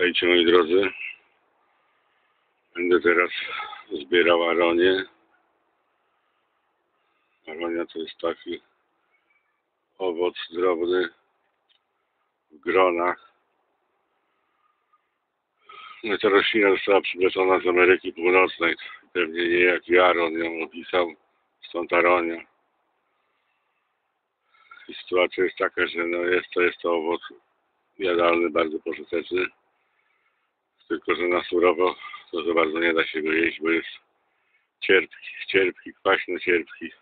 Witajcie moi drodzy. Będę teraz zbierał aronię. Aronia to jest taki owoc drobny w gronach. No ta roślina została przywleczona z Ameryki Północnej. Pewnie nie jak Jaron ją opisał, stąd aronia. I sytuacja jest taka, że no jest to, jest to owoc jadalny, bardzo pożyteczny. Tylko, że na surowo to za bardzo nie da się go jeść, bo jest cierpki, cierpki, kwaśno cierpki.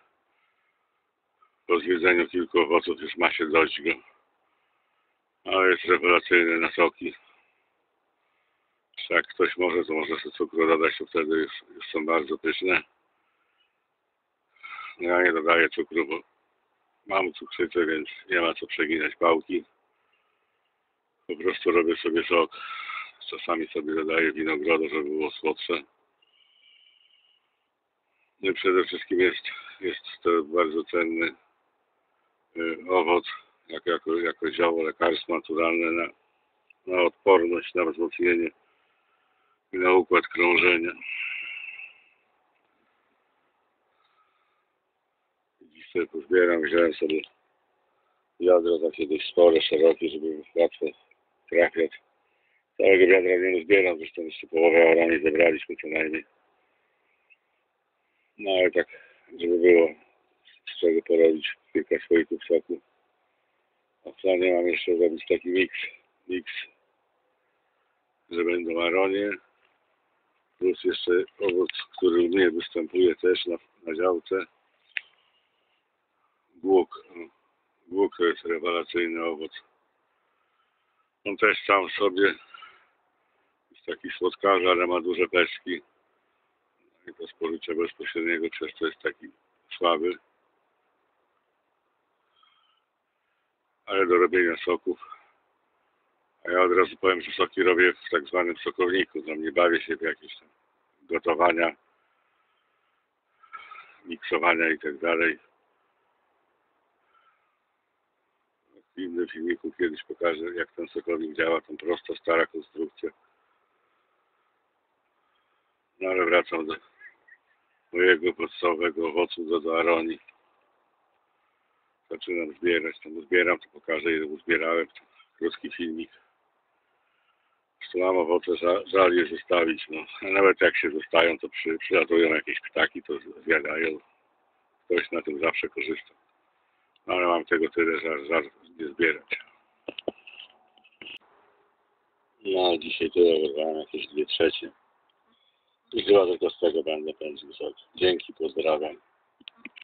Po zjedzeniu kilku owoców już ma się dość go. Ale jest rewelacyjny na soki. Jak ktoś może, to może sobie cukru dodać, to wtedy już, już są bardzo pyszne. Ja nie dodaję cukru, bo mam cukrzycę, więc nie ma co przeginać pałki. Po prostu robię sobie sok. Czasami sobie dodaję winogrodu, żeby było słodsze. No i przede wszystkim jest, jest to bardzo cenny y, owoc, jako, jako, jako zioło lekarstwo naturalne na, na odporność, na wzmocnienie i na układ krążenia. Dziś sobie pozbieram, wziąłem sobie wiadro takie dość spore, szerokie, żeby łatwo trafiać. Całego wiadra nie zbieram, zresztą jeszcze połowę orani zebraliśmy co najmniej. No ale tak, żeby było z czego porobić kilka słoików soku. A w planie mam jeszcze zrobić taki miks, miks, że będą aronie, plus jeszcze owoc, który u mnie występuje też na, na działce. Głuk. No, Głuk to jest rewelacyjny owoc. On też sam sobie taki słodkarza, ale ma duże peszki. I to spożycia bezpośredniego przez to jest taki słaby. Ale do robienia soków. A ja od razu powiem, że soki robię w tak zwanym sokowniku. Tam nie bawię się w jakieś tam gotowania, miksowania i tak dalej. W innym filmiku kiedyś pokażę, jak ten sokownik działa, tą prosta, stara konstrukcja. No ale wracam do mojego podstawowego owocu, do, aronii. Zaczynam zbierać, tam zbieram, to pokażę ile uzbierałem. Krótki filmik. Zresztą mam owoce, żal, je zostawić, no. Nawet jak się zostają, to przy, przylatują jakieś ptaki, to zjadają. Ktoś na tym zawsze korzysta. No ale mam tego tyle, że aż nie zbierać. No dzisiaj tyle wyrwałem, jakieś dwie trzecie. I chyba tylko z tego będę pędził. Dzięki, pozdrawiam.